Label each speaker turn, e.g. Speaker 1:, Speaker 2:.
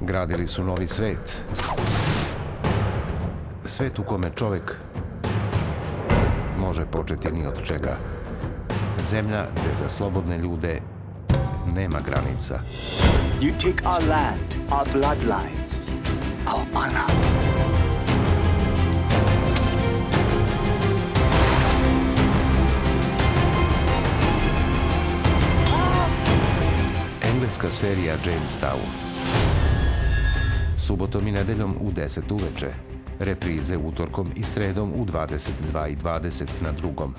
Speaker 1: Gradili su novi svet. Svet u kome čovek može početi ni od čega. Zemlja gde za slobodne ljude nema granica.
Speaker 2: You take our land, our bloodlines, our honor.
Speaker 1: Engleska serija Jamestown. Subotom i nedeljom u 10 uveče. Reprize utorkom i sredom u 22.20 na drugom.